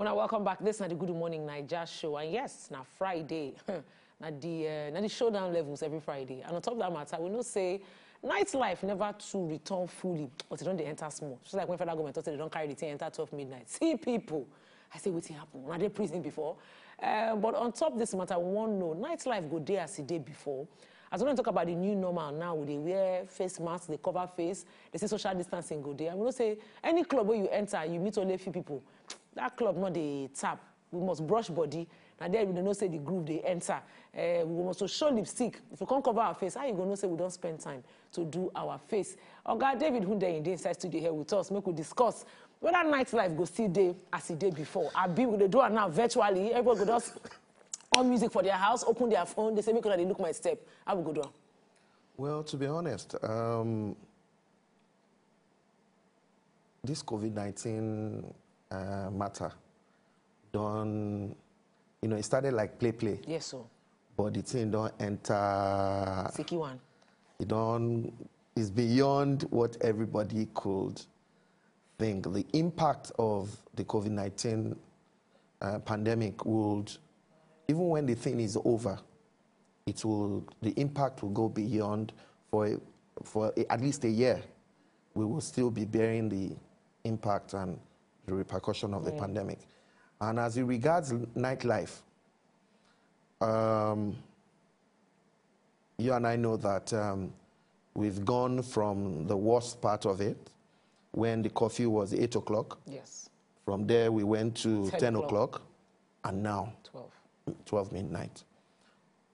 Una welcome back. This is the Good Morning Naija show. And yes, now Friday. now the uh, now the showdown levels every Friday. And on top of that matter, we know say nightlife never to return fully, but it don't they enter small. Just like when federal government thought they don't carry the thing enter 12 midnight. See people. I say what's happen. Now they prison before. Uh, but on top of this matter, we want to know nightlife go day as it did before. As we talk about the new normal now, they wear face masks, they cover face, they say social distancing go there. And we don't say any club where you enter, you meet only a few people. That club not the tap. We must brush body. And then we don't know say the groove they enter. Uh, we must show lipstick. If we can't cover our face, how you gonna say we don't spend time to do our face? Oga David Hunde in the inside studio here with us, make we discuss whether nightlife go still day as it did before. I be with the door now virtually. Everybody go just on music for their house, open their phone. They say, make sure they look my step. How we go do? Well, to be honest, um, this COVID 19 uh, matter don't, you know, it started like play play, Yes, so. but the thing don't enter, Sicky one. it don't, it's beyond what everybody could think. The impact of the COVID 19 uh, pandemic would, even when the thing is over, it will, the impact will go beyond for, for at least a year. We will still be bearing the impact and the repercussion of the pandemic. And as it regards nightlife, um, you and I know that um, we've gone from the worst part of it when the curfew was 8 o'clock. Yes. From there, we went to 10 10 o'clock. o'clock, and now 12. 12 midnight.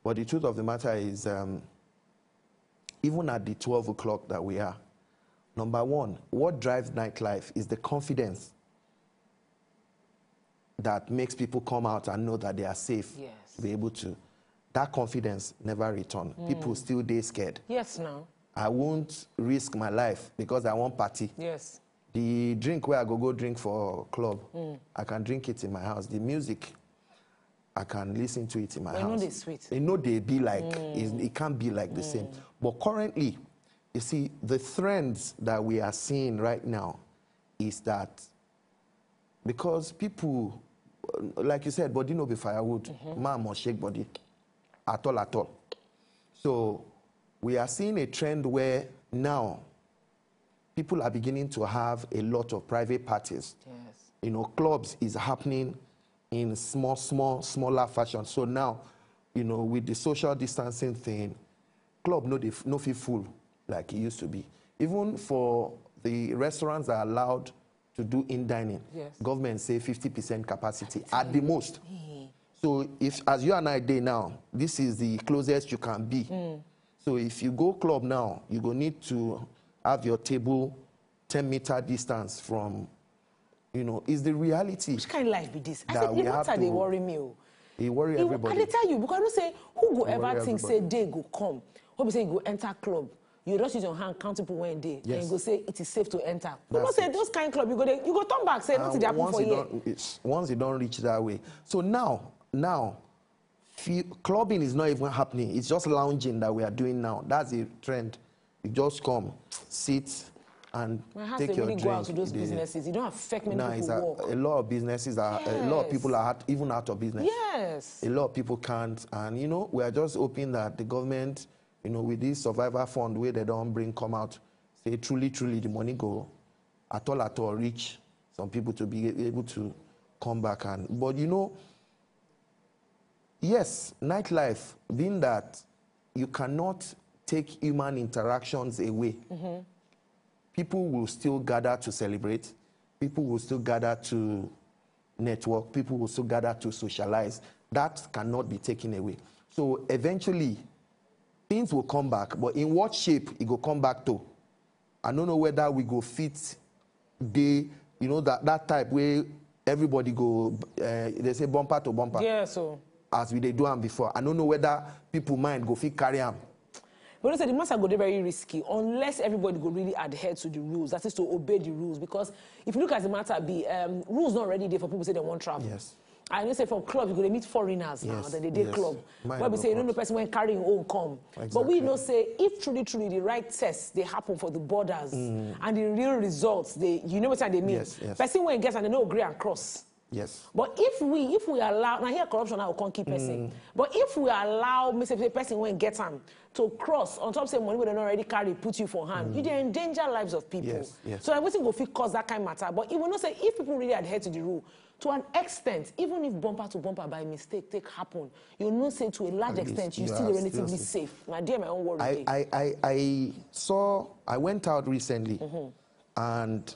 But the truth of the matter is, um, even at the 12 o'clock that we are, number one, what drives nightlife is the confidence that makes people come out and know that they are safe, Yes. to be able to. That confidence never return. Hmm. People still they scared. Yes, now. I won't risk my life because I want party. Yes. The drink where I go go drink for club, hmm. I can drink it in my house. The music, I can listen to it in my But you know house. they sweet. You know they be like hmm. it's- it can't be like the same. But currently, you see the trends that we are seeing right now is that because people, like you said, body no be firewood, mm-hmm. man must shake body, at all at all. So we are seeing a trend where now people are beginning to have a lot of private parties Yes. you know, clubs is happening in small, small, smaller fashion. So now, you know, with the social distancing thing, club no, no feel full like it used to be. Even for the restaurants that are allowed to do in dining, Yes. government say 50% capacity at the most. So if, as you and I day now, this is the closest you can be. Hmm. So if you go club now, you go need to have your table 10 meter distance from, you know, is the reality. Which kind of life be this? I said, have matter they worry me. They worry It- I everybody. tell you because I don't say who go ever think say everybody. day go come. Who be say go enter club. You just use your hand count people when day and you go say it is safe to enter. You That's say those kind club you go you go turn back say nothing dey happen once for you here. once you don't reach that way. So now, now, clubbing is not even happening. It's just lounging that we are doing now. That's the trend. You just come, sit, and My take your really drink. go out to those businesses. It don't affect many it's people a, work. a lot of businesses are, a lot of people are out, even out of business. Yes. A lot of people can't. And, you know, we are just hoping that the government, you know, with this survivor fund where they don't bring come out, say truly, truly the money go at all, at all reach some people to be able to come back. And, but, you know, yes, nightlife, being that you cannot take human interactions away, mm-hmm. people will still gather to celebrate, people will still gather to network, people will still gather to socialize. That cannot be taken away. So eventually, things will come back, but in what shape it will come back to? I don't know whether we go fit the, you know, that, that type where everybody go, uh, they say bumper to bumper, Yeah, so. as we they do them before. I don't know whether people mind go fit carry them. But you say the matter go very risky unless everybody go really adhere to the rules. That is to obey the rules. Because if you look at the matter, be um, rules not already there for people say they want travel. Yes. I know say for club you go dey meet foreigners now. Yes, Then they dey yes. club. Mine Where we say you know the person when carrying own come. But Exactly. we know say if truly truly the right tests they happen for the borders mm. and the real results they you know what I they mean. Yes, yes. Person when gets and they no agree and cross. Yes. But if we if we allow now here corruption I will come keep person. But if we allow say person when get am to cross on top of say money wey dem don already carry put you for hand, you dey endanger lives of people. Yes, yes. So wetin go fit cause that kind matter. But you will know say if people really adhere to the rule, to an extent, even if bumper to bumper by mistake take happen, you know say to a large At extent you you still relatively safe. Na there my own worry I. I, I, I saw, I went out recently Mm-hmm. and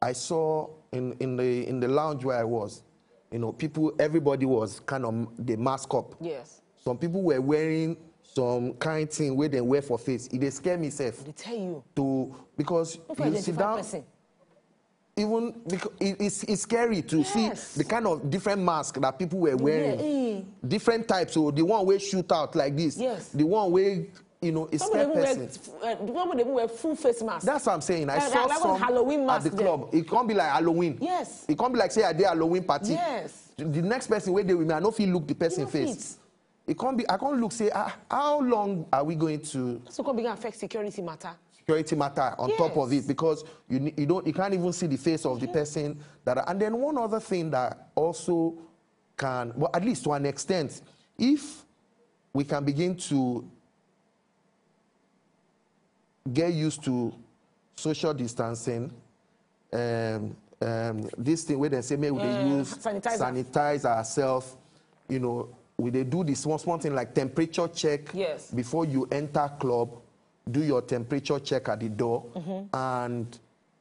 I saw in, in, the, in the lounge where I was, you know, people, everybody was kind of, they mask up. Yes. Some people were wearing some kind thing where they wear for face. It dey scare me self They tell you. to, because you sit down, person. even because it, it's, it's scary to Yes. see the kind of different mask that people were wearing. eh. Different types. So the one where shoot out like this. Yes. The one where, you know, it's Some scare of them person. wear, uh, the one they even wear full face mask. That's what I'm saying. I Uh, saw that some Halloween at the club. It can't be like Halloween. Yes. It can't be like say I did Halloween party. Yes. The next person where they with me, I know if you look the person face. It can't be. I can't look say ah, how long are we going to So come begin affect security matter. security matter on top of Yes. it because you you don't you can't even see the face of the person that and then one other thing that also can well at least to an extent if we can begin to get used to social distancing um, um, this thing where they say maybe we dey Uh, use sanitizer. sanitize ourselves you know we dey do this small small thing like temperature check Yes. before you enter club do your temperature check at the door and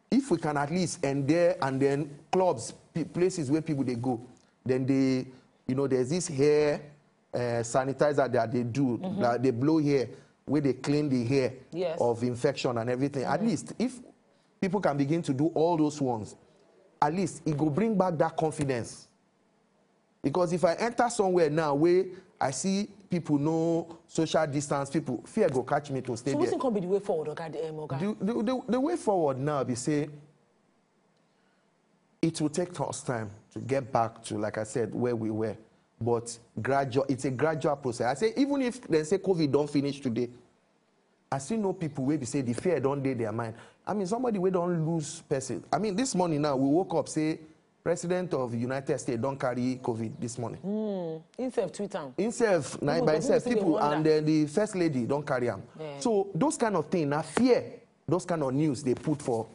if we can at least end there and then clubs places where people they go then they you know there's this hair uh, sanitizer that they do that they blow hair where they clean the hair Yes. of infection and everything at least if people can begin to do all those ones at least it will bring back that confidence because if I enter somewhere now where I see people know social distance, people fear go catch me to stay So there. what's can be the way forward? Um, Oga? The, the, the, the way forward now be say it will take us time to get back to, like I said, where we were. But gradual, it's a gradual process. I say even if they say COVID don't finish today, I still know people where they say the fear don't dey their mind. I mean, somebody we don't lose person. I mean, this morning now we woke up say president of United States don't carry COVID this morning. Himself tweet am. himself na by himself people and then the first lady don carry am so those kind of thing na fear those kind of news dey put for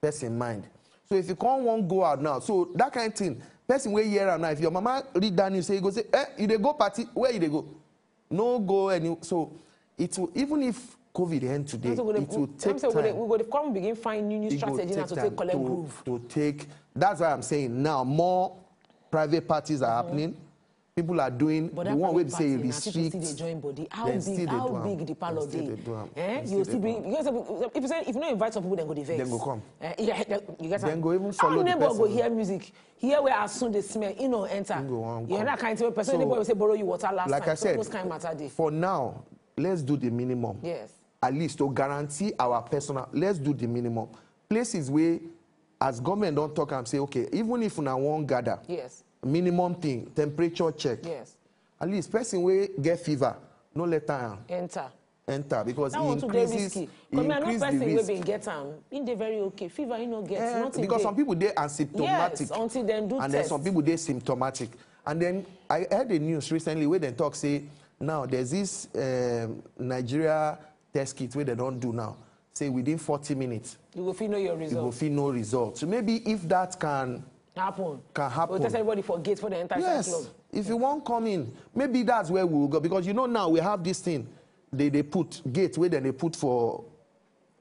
person mind so if you come wan go out now so that kind of thing person wey hear am now if your mama read that news say you go say eh you dey go party? Where you dey go? No go any so it will even if covid end today So we go dey- it will take saying we go dey- time. we go dey come begin find new new strategy now to take collect groove. to take that's why i'm saying now more private parties are happening people are doing But the one wey be say people restrict still join body. How Dem still big, dey how do am. big the still dey? dey do am. Eh? You still be because if you say if you no invite some people, dem go dey vex. Dem go come. Eh, yeah, you get am. Dem go even follow How the neighbor go hear music, hear where as soon dey smell, e no enter. Go wan You know come. that kind of thing. wey Person So, neighbor will say borrow you water last like time. i said so those kind matter dey. for now let's do the minimum Yes. at least to guarantee our personal let's do the minimum places wey as government don talk am say okay even if una wan gather Yes. Minimum thing temperature check Yes. at least person wey get fever no let am Enter. enter because That e increases e Because me, I know increase the person wey risk been get am, e dey very okay. Fever, e no get. Eh, Nothing because dey. some people dey asymptomatic Yes, until dem do and then some people dey symptomatic and then i heard the news recently wey dem talk say now there's this um, nigeria test kit wey dem don do now say within 40 minutes You go fit know your you go result. fit know result so maybe if that can Happen. Can happen. We test everybody for gate for the entire yes club. if you wan come in maybe that's where we will go because you know now we have this thing they dey put gate wey dem dey put for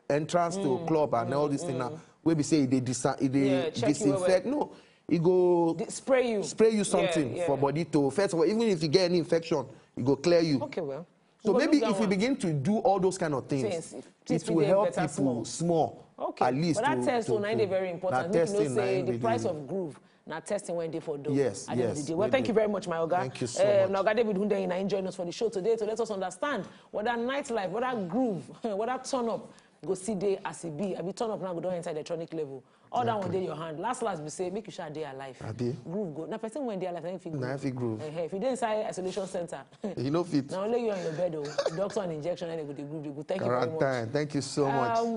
entrance to club and all this thing now wey be say they, disa Mm, Yeah, dey check you well, well. disinfect no e go They spray you. spray you something Yeah, yeah. for body to first of all even if you get any infection e go clear you Okay, well. so we maybe if we one. begin to do all those kind of things things it will help people small. small Okay, at least but that to- test to- so na dey very important. Make you know say the price of groove na testing when dey for door. Yes, at the end of yes, the day. Well, thank you very much, my Oga. Thank you so Um, much. Na Oga David Hunde, na join us for the show today to let us understand what whether nightlife, what whether groove, what whether turn up go see dey as e be. Abi turn up now go don enter electronic level. All that one dey your hand. Last last be say make you sha dey alive. Abi. Groove go. Na person wey dey alive na him fit groove. Na him fit groove. Eh, eh, If you dey inside isolation center. you no fit na only you on your bed o doctor and injection and they go dey groove dey go thank you very much. thank you so much. Um,